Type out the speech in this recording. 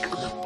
Look